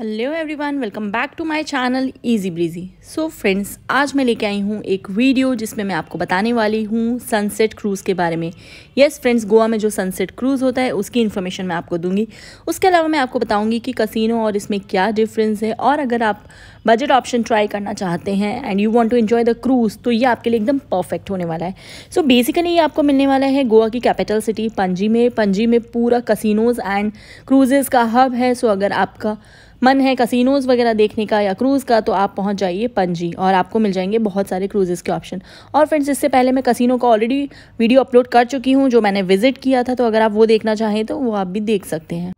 Hello everyone welcome back to my channel easy breezy so friends आज मैं लेके आई हूँ एक वीडियो जिसमें मैं आपको बताने वाली हूँ सनसेट क्रूज़ के बारे में। यस yes, फ्रेंड्स गोवा में जो सनसेट क्रूज़ होता है उसकी इन्फॉर्मेशन मैं आपको दूँगी। उसके अलावा मैं आपको बताऊँगी कि कसिनो और इसमें क्या डिफरेंस है। और अगर आप बजट ऑप्शन ट्राई करना चाहते हैं and you want to enjoy the cruise तो ये आपके लिए एकदम परफेक्ट होने वाला है। सो so, बेसिकली ये आपको मिलने वाला है गोवा की कैपिटल सिटी पणजी में। पणजी में पूरा कसिनोज़ एंड क्रूजेज़ का हब है। सो so, अगर आपका मन है कसिनोज़ वगैरह देखने का या क्रूज़ का तो आप पहुँच जाइए पणजी और आपको मिल जाएँगे बहुत सारे क्रूजेज़ के ऑप्शन और फ्रेंड्स इससे पहले मैं कसिनो का ऑलरेडी वीडियो अपलोड कर चुकी हूँ, जो मैंने विज़िट किया था तो अगर आप वो देखना चाहें तो वो आप भी देख सकते हैं.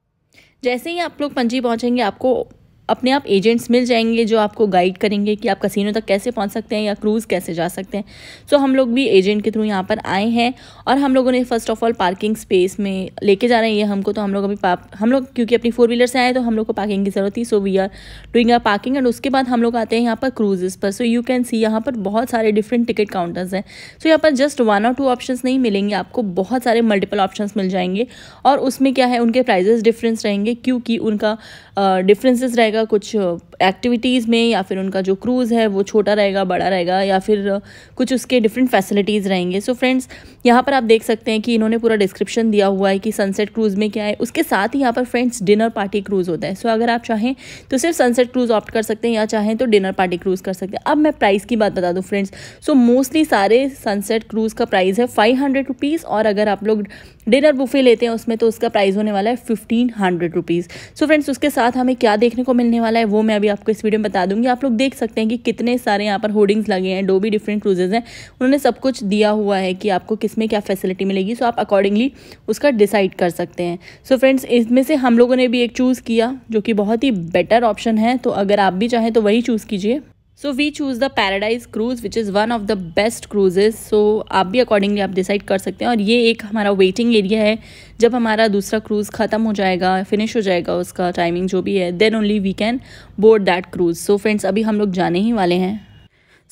जैसे ही आप लोग पणजी पहुँचेंगे, आपको अपने आप एजेंट्स मिल जाएँगे जो आपको गाइड करेंगे कि आप कसिनो तक कैसे पहुँच सकते हैं या क्रूज़ कैसे जा सकते हैं। सो हम लोग भी एजेंट के थ्रू यहाँ पर आए हैं और हम लोगों ने first of all parking space में लेके जा रहे हैं। ये हमको तो हम लोग अभी हम लोग क्योंकि अपनी फोर व्हीलर से आए तो हम लोग को पार्किंग की ज़रूरत थी। So we are doing our parking and उसके बाद हम लोग आते हैं यहाँ पर क्रूजेस पर। सो यू कैन सी यहाँ पर बहुत सारे डिफरेंट टिकट काउंटर्स हैं। सो यहाँ पर जस्ट वन और टू ऑप्शन नहीं मिलेंगे, आपको बहुत सारे मल्टीपल ऑप्शन मिल जाएँगे। और उसमें क्या है, उनके प्राइजेस डिफरेंस रहेंगे क्योंकि उनका डिफरेंसेस रहेगा। कुछ एक्टिविटीज़ में या फिर उनका जो क्रूज़ है, वो छोटा रहेगा, बड़ा रहेगा या फिर कुछ उसके डिफरेंट फैसिलिटीज़ रहेंगे। सो फ्रेंड्स यहाँ पर आप देख सकते हैं कि इन्होंने पूरा डिस्क्रिप्शन दिया हुआ है कि सनसेट क्रूज़ में क्या है। उसके साथ ही यहाँ पर फ्रेंड्स डिनर पार्टी क्रूज़ होता है। सो अगर आप चाहें तो सिर्फ़ सनसेट क्रूज़ ऑप्ट कर सकते हैं या चाहें तो डिनर पार्टी क्रूज़ कर सकते हैं। अब मैं प्राइस की बात बता दूँ फ्रेंड्स सो मोस्टली सारे सनसेट क्रूज़ का प्राइस है फाइव हंड्रेड रुपीज़ और अगर आप लोग डिनर बुफे लेते हैं उसमें तो उसका प्राइस होने वाला है fifteen hundred rupees so friends उसके साथ हमें क्या देखने को मिलने वाला है, वो मैं अभी आपको इस वीडियो में बता दूँगी। आप लोग देख सकते हैं कि कितने सारे यहाँ पर होर्डिंग्स लगे हैं, दो भी डिफरेंट क्रूजेज़ हैं। उन्होंने सब कुछ दिया हुआ है कि आपको किसमें क्या फैसिलिटी मिलेगी। सो आप अकॉर्डिंगली उसका डिसाइड कर सकते हैं। सो फ्रेंड्स इसमें से हम लोगों ने भी एक चूज़ किया, जो कि बहुत ही बेटर ऑप्शन है। तो अगर आप भी चाहें तो वही चूज़ कीजिए। So we choose the Paradise cruise which is one of the best cruises so आप भी अकॉर्डिंगली आप डिसाइड कर सकते हैं। और ये एक हमारा वेटिंग एरिया है। जब हमारा दूसरा क्रूज़ ख़त्म हो जाएगा फिनिश हो जाएगा उसका टाइमिंग जो भी है then only we can board that cruise so friends अभी हम लोग जाने ही वाले हैं।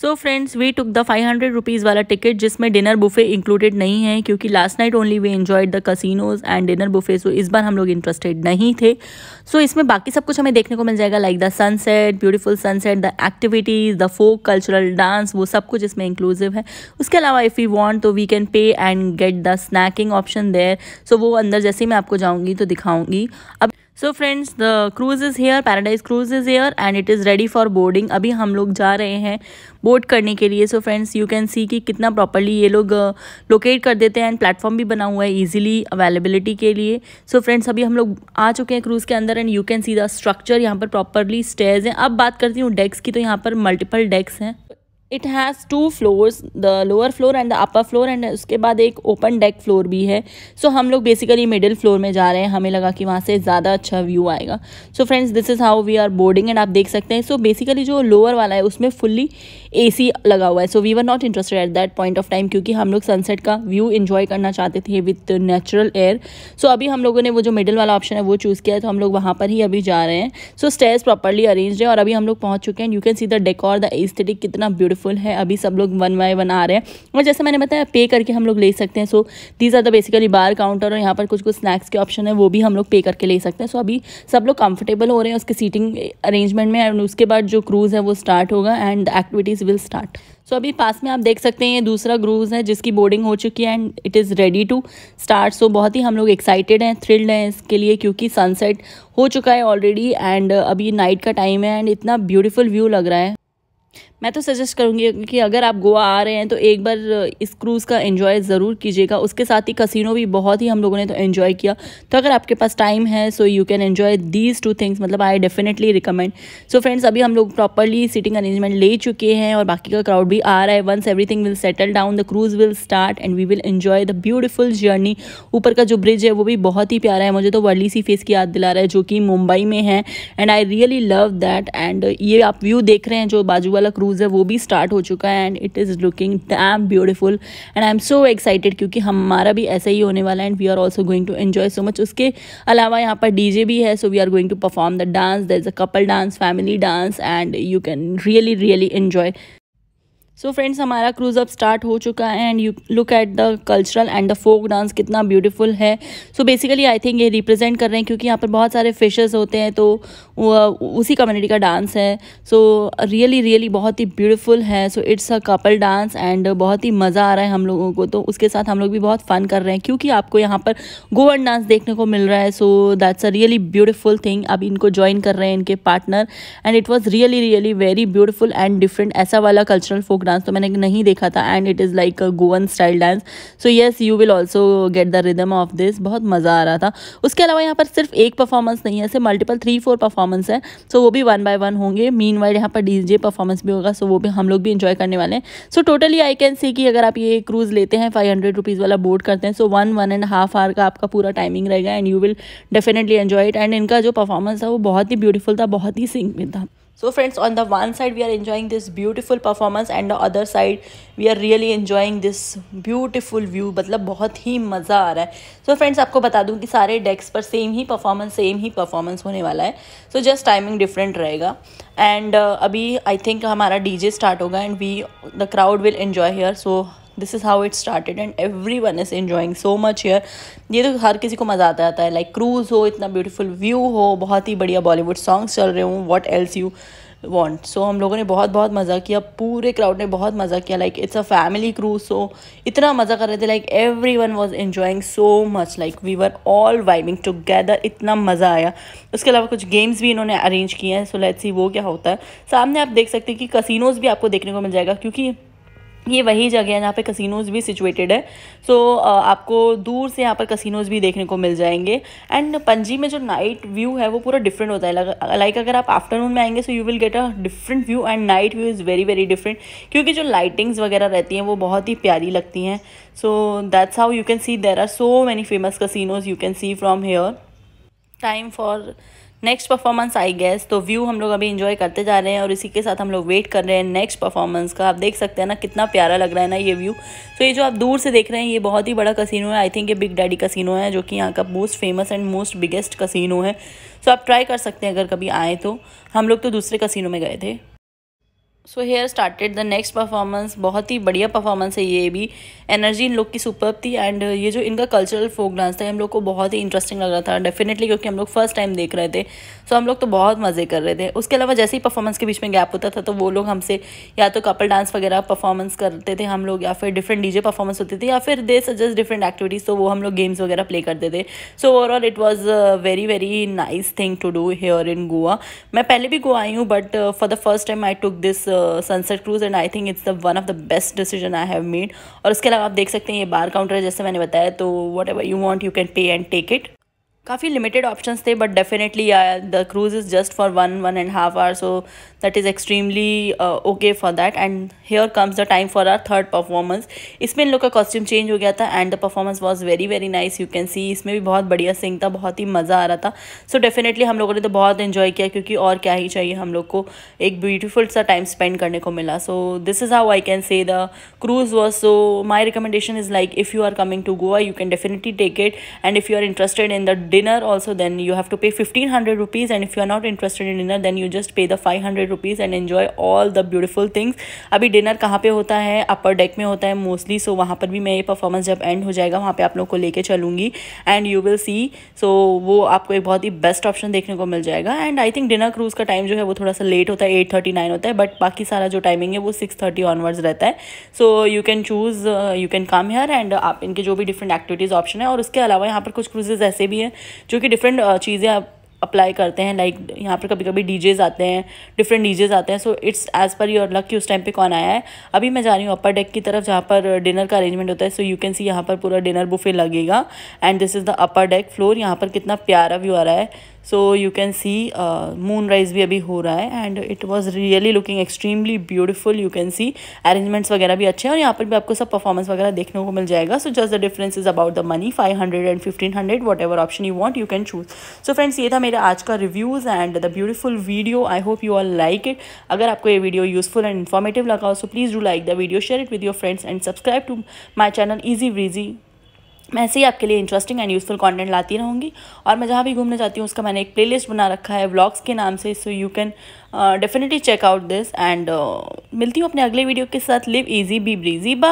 So friends we took the five hundred rupees वाला टिकट जिसमें डिनर बुफे इंक्लूडेड नहीं है क्योंकि last night only we enjoyed the casinos and dinner buffet so इस बार हम लोग इंटरेस्टेड नहीं थे। सो so, इसमें बाकी सब कुछ हमें देखने को मिल जाएगा like the sunset beautiful sunset the activities the folk cultural dance वो सब कुछ इसमें इंक्लूसिव है। उसके अलावा इफ़ यू वॉन्ट तो we can pay and get the snacking option there so वो अंदर जैसे ही मैं आपको जाऊँगी तो दिखाऊँगी। अब so friends the cruise is here Paradise cruise is here and it is ready for boarding अभी हम लोग जा रहे हैं बोर्ड करने के लिए. So friends you can see कि कितना प्रॉपरली ये लोग लोकेट कर देते हैं एंड प्लेटफॉर्म भी बना हुआ है ईजिली अवेलेबिलिटी के लिए. सो so फ्रेंड्स अभी हम लोग आ चुके हैं क्रूज़ के अंदर and you can see the structure यहाँ पर प्रॉपरली स्टेज हैं. अब बात करती हूँ डेस्क की तो यहाँ पर मल्टीपल डेस्क हैं. It has two floors the lower floor and the upper floor and उसके बाद एक ओपन डेक फ्लोर भी है। सो so, हम लोग बेसिकली मिडिल फ्लोर में जा रहे हैं। हमें लगा कि वहाँ से ज़्यादा अच्छा व्यू आएगा। So friends this is how we are boarding and आप देख सकते हैं। सो so, बेसिकली जो लोअर वाला है उसमें फुल्ली ए लगा हुआ है। So we were not interested at that point of time क्योंकि हम लोग सनसेट का व्यू इन्जॉय करना चाहते थे विथ नेचुरल एयर सो अभी हम लोगों ने वो जो मिडिल वाला ऑप्शन है वो चूज़ किया है। तो हम लोग वहाँ पर ही अभी जा रहे हैं। So so, stairs properly arrange है और अभी हम लोग पहुँच चुके हैं। You can see the decor the aesthetic कितना ब्यूटीफुल है, अभी सब लोग वन बाय वन आ रहे हैं। और जैसे मैंने बताया पे करके हम लोग ले सकते हैं। So these are the basically bar counter और यहाँ पर कुछ कुछ स्नैक्स के ऑप्शन है, वो भी हम लोग पे करके ले सकते हैं। सो अभी सब लोग कंफर्टेबल हो रहे हैं उसके सीटिंग अरेंजमेंट में एंड उसके बाद जो क्रूज़ है, वो स्टार्ट होगा and activities will start so अभी पास में आप देख सकते हैं, ये दूसरा क्रूज़ है जिसकी बोर्डिंग हो चुकी है and it is ready to start so बहुत ही हम लोग एक्साइटेड हैं थ्रिल्ड हैं इसके लिए क्योंकि सनसेट हो चुका है ऑलरेडी एंड अभी नाइट का टाइम है एंड इतना ब्यूटीफुल व्यू लग रहा है। मैं तो सजेस्ट करूँगी कि अगर आप गोवा आ रहे हैं तो एक बार इस क्रूज़ का एंजॉय ज़रूर कीजिएगा। उसके साथ ही कसिनो भी बहुत ही हम लोगों ने तो एंजॉय किया। तो अगर आपके पास टाइम है so you can enjoy these two things मतलब I definitely recommend so friends अभी हम लोग प्रॉपरली सीटिंग अरेंजमेंट ले चुके हैं और बाकी का क्राउड भी आ रहा है। Once everything will settle down the cruise will start and we will enjoy the beautiful journey ऊपर का जो ब्रिज है, वो भी बहुत ही प्यारा है। मुझे तो वर्ली सी फेस की याद दिला रहा है, जो कि मुंबई में है। And I really love that and ये आप व्यू देख रहे हैं, जो बाजू वाला क्रूज़ है, वो भी स्टार्ट हो चुका है and it is looking damn beautiful and I am so excited क्योंकि हमारा भी ऐसा ही होने वाला है and we are also going to enjoy so much उसके अलावा यहाँ पर डीजे भी है so we are going to perform the dance there is a couple dance family dance and you can really really enjoy so so friends हमारा cruise अब start हो चुका है and you look at the cultural and the folk dance कितना beautiful है। So basically I think ये represent कर रहे हैं क्योंकि यहाँ पर बहुत सारे फिशेस होते हैं तो उसी कम्युनिटी का डांस है। सो रियली रियली बहुत ही ब्यूटीफुल है। So it's a couple dance and बहुत ही मज़ा आ रहा है हम लोगों को। तो उसके साथ हम लोग भी बहुत फ़न कर रहे हैं क्योंकि आपको यहाँ पर गोवन डांस देखने को मिल रहा है। So that's a really beautiful thing अब इनको ज्वाइन कर रहे हैं इनके partner and it was really really very beautiful and different ऐसा वाला कल्चरल फोक डांस तो मैंने नहीं देखा था and it is like Goan style dance so yes you will also get the rhythm of this बहुत मज़ा आ रहा था। उसके अलावा यहाँ पर सिर्फ़ एक परफॉर्मेंस नहीं है, ऐसे मल्टीपल थ्री फोर परफॉर्मेंस है। सो वो भी वन बाय वन होंगे। मीन वाइड यहाँ पर डीजे परफॉर्मेंस भी होगा सो वो भी हम लोग भी इंजॉय करने वाले हैं। So totally I can see कि अगर आप ये क्रूज़ लेते हैं फाइव हंड्रेड रुपीज़ वाला बोर्ड करते हैं so one one and half hour का आपका पूरा टाइमिंग रहेगा and you will definitely enjoy it and इनका जो परफॉर्मेंस था, वो बहुत ही ब्यूटीफुल था, बहुत ही सिंक में था। So friends on the one side we are enjoying this beautiful performance and the other side we are really enjoying this beautiful view मतलब बहुत ही मज़ा आ रहा है। सो so फ्रेंड्स आपको बता दूँ कि सारे डेस्क पर सेम ही परफॉर्मेंस सेम ही परफॉर्मेंस होने वाला है। सो जस्ट टाइमिंग डिफरेंट रहेगा। एंड अभी आई थिंक हमारा डी जे स्टार्ट होगा and we the crowd will enjoy here so this is how it started and every one is enjoying so much here ये तो हर किसी को मज़ा आता आता है लाइक क्रूज़ हो, इतना ब्यूटीफुल व्यू हो, बहुत ही बढ़िया बॉलीवुड सॉन्ग्स चल रहे हों what else you want so हम लोगों ने बहुत बहुत मज़ा किया, पूरे क्राउड ने बहुत मज़ा किया like it's a family cruise so इतना मज़ा कर रहे थे like every one was enjoying so much like we were all vibing together इतना मज़ा आया। उसके अलावा कुछ गेम्स भी इन्होंने अरेंज किए हैं सो लेट्स सी वो क्या होता है। सामने आप देख सकते हैं कि कसिनोज भी आपको देखने को मिल जाएगा, क्योंकि ये वही जगह है जहाँ पे कसिनोज भी सिचुएटेड है। सो so, आपको दूर से यहाँ पर कसिनोज भी देखने को मिल जाएँगे। एंड पणजी में जो नाइट व्यू है वो पूरा डिफरेंट होता है। लाइक अगर आप आफ्टरनून में आएँगे so you will get a different view and night view is very very different क्योंकि जो लाइटिंग्स वगैरह रहती हैं वो बहुत ही प्यारी लगती हैं। So that's how you can see there are so many famous casinos you can see from here time for next performance I guess तो व्यू हम लोग अभी इन्जॉय करते जा रहे हैं और इसी के साथ हम लोग वेट कर रहे हैं नेक्स्ट परफॉर्मेंस का। आप देख सकते हैं ना, कितना प्यारा लग रहा है ना ये व्यू तो ये जो आप दूर से देख रहे हैं, ये बहुत ही बड़ा कसिनो है। आई थिंक ये बिग डैडी कसिनो है, जो कि यहाँ का most famous and most biggest casino है। सो आप ट्राई कर सकते हैं अगर कभी आएँ तो। हम लोग तो दूसरे कसिनो में गए थे। So here started the next performance बहुत ही बढ़िया परफॉर्मेंस है ये भी. एनर्जी इन लोग की सुपर थी एंड ये जो इनका कल्चरल फोक डांस था हम लोग को बहुत ही इंटरेस्टिंग लग रहा था. डेफिनेटली क्योंकि हम लोग फ़र्स्ट टाइम देख रहे थे. सो so, हम लोग तो बहुत मज़े कर रहे थे. उसके अलावा जैसे ही परफॉर्मेंस के बीच में गैप होता था तो वो लोग हमसे या तो कपल डांस वगैरह परफॉर्मेंस करते थे हम लोग या फिर डिफरेंट डीजे परफॉर्मेंस होते थे या फिर दे सजेस्ट डिफरेंट एक्टिविटीज़ तो वो हम लोग गेम्स वगैरह प्ले करते थे. So overall it was very very nice thing to do here in Goa मैं पहले भी गोवा आई हूँ but for the first time I took this sunset cruise and I think it's the one of the best decision I have made और उसके अलावा आप देख सकते हैं ये बार काउंटर है, जैसे मैंने बताया तो whatever you want you can pay and take it काफ़ी लिमिटेड ऑप्शन थे but definitely the cruise is just for one one and half hour so that is extremely okay for that and here comes the time for our third performance इसमें इन लोग का costume change हो गया था and the performance was very very nice you can see इसमें भी बहुत बढ़िया सिंग था, बहुत ही मज़ा आ रहा था. सो so डेफिनेटली हम लोगों ने तो बहुत इन्जॉय किया, क्योंकि और क्या ही चाहिए हम लोग को एक ब्यूटीफुल सा टाइम स्पेंड करने को मिला. So this is how I can say the cruise was so my recommendation is like if you are coming to Goa you can definitely take it and if you are interested in the dinner also then you have to pay 1500 rupees, and if you are not interested in dinner, then you just pay the 500 rupees and enjoy all the beautiful things. अभी dinner कहाँ पे होता है? अपर deck में होता है mostly सो वहाँ पर भी मैं ये परफॉर्मेंस जब एंड हो जाएगा, वहाँ पे आप लोग को लेके चलूँगी and you will see so वो आपको एक बहुत ही बेस्ट ऑप्शन देखने को मिल जाएगा. And I think dinner cruise का टाइम जो है वो थोड़ा सा लेट होता है एट थर्टी नाइन होता है बट बाकी सारा जो टाइमिंग है वो सिक्स थर्टी ऑनवर्ड्स रहता है. So you can choose you can come here and आप इनके जो भी डिफरेंट एक्टिविटीज़ ऑप्शन है, और उसके अलावा यहाँ पर कुछ क्रूजेज ऐसे भी हैं जो कि डिफरेंट uh, चीज़ें आप अप्लाई करते हैं लाइक like, यहाँ पर कभी कभी डीजेज आते हैं डिफरेंट डीजेज आते हैं so it's as per your luck कि उस टाइम पे कौन आया है। अभी मैं जा रही हूँ अपर डेक की तरफ़ जहाँ पर डिनर का अरेंजमेंट होता है सो यू कैन सी यहाँ पर पूरा डिनर बुफे लगेगा and this is the upper deck floor यहाँ पर कितना प्यारा व्यू आ रहा है। So you can see moon rise भी अभी हो रहा है and it was really looking extremely beautiful you can see arrangements वगैरह भी अच्छे हैं और यहाँ पर भी आपको सब परफॉर्मेंस वगैरह देखने को मिल जाएगा. So just the difference is about the money five hundred and fifteen hundred whatever option you want you can choose so friends ये था मेरा आज का reviews and the beautiful video I hope you are like it अगर आपको ये video useful and informative लगा हो so please do like the video share it with your friends and subscribe to my channel easy breezy मैं ऐसे ही आपके लिए interesting and useful content लाती रहूँगी। और मैं जहाँ भी घूमने जाती हूँ, उसका मैंने एक प्लेलिस्ट बना रखा है व्लॉग्स के नाम से so you can definitely check out this and मिलती हूँ अपने अगले वीडियो के साथ। लिव इजी बी ब्रीजी बा